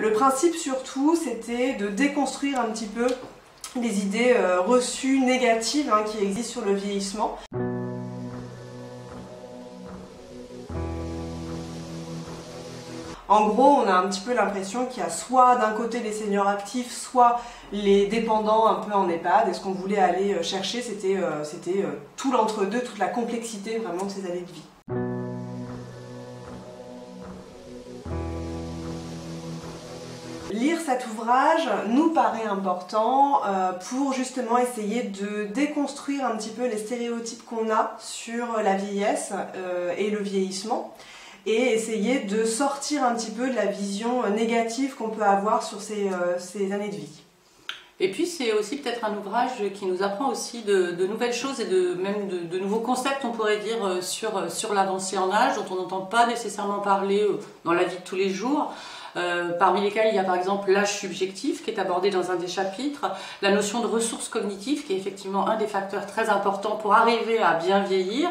Le principe surtout, c'était de déconstruire un petit peu les idées euh, reçues négatives hein, qui existent sur le vieillissement. En gros, on a un petit peu l'impression qu'il y a soit d'un côté les seniors actifs, soit les dépendants un peu en EHPAD. Et ce qu'on voulait aller euh, chercher, c'était euh, tout l'entre-deux, toute la complexité vraiment de ces années de vie. Lire cet ouvrage nous paraît important pour justement essayer de déconstruire un petit peu les stéréotypes qu'on a sur la vieillesse et le vieillissement et essayer de sortir un petit peu de la vision négative qu'on peut avoir sur ces, euh, années de vie. Et puis c'est aussi peut-être un ouvrage qui nous apprend aussi de, nouvelles choses et de, même de, nouveaux concepts, on pourrait dire, euh, sur, euh, sur l'avancée en âge, dont on n'entend pas nécessairement parler dans la vie de tous les jours. Euh, parmi lesquels il y a par exemple l'âge subjectif qui est abordé dans un des chapitres, la notion de ressources cognitives qui est effectivement un des facteurs très importants pour arriver à bien vieillir,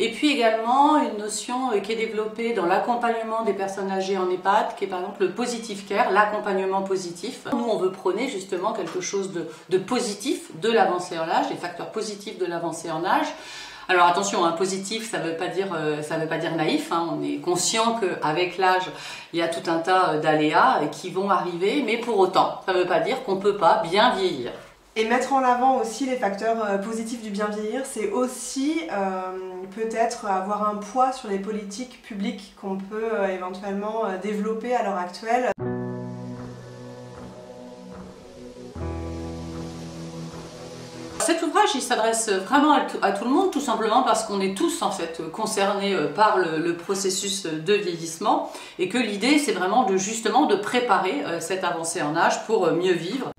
et puis également une notion euh, qui est développée dans l'accompagnement des personnes âgées en EHPAD, qui est par exemple le positive care, l'accompagnement positif. Nous, on veut prôner justement quelque chose de, positif de l'avancée en âge, des facteurs positifs de l'avancée en âge. Alors attention, un positif, ça ne veut pas dire, euh, veut pas dire naïf. Hein. On est conscient qu'avec l'âge, il y a tout un tas d'aléas qui vont arriver, mais pour autant, ça ne veut pas dire qu'on ne peut pas bien vieillir. Et mettre en avant aussi les facteurs euh, positifs du bien vieillir, c'est aussi euh, peut-être avoir un poids sur les politiques publiques qu'on peut éventuellement développer à l'heure actuelle. Cet ouvrage, il s'adresse vraiment à tout le monde, tout simplement parce qu'on est tous en fait concernés euh, par le, processus de vieillissement et que l'idée, c'est vraiment de justement de préparer euh, cette avancée en âge pour euh, mieux vivre.